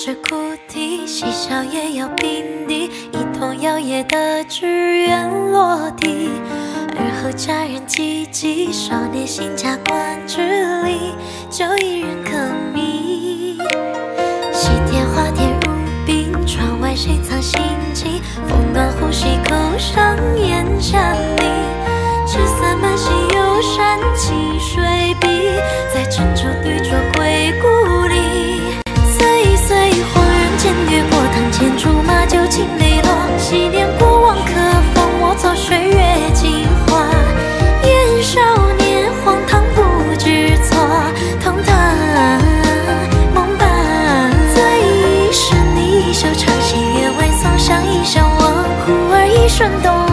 是哭啼，嬉笑也要并蒂，一同摇曳的志愿落地。而后佳人寂寂，少年行加冠之礼，就一人可迷。西天花钿如冰，窗外谁藏心情？风暖呼吸，口上咽下你。纸伞满心游山清水碧，在沉舟一瞬冬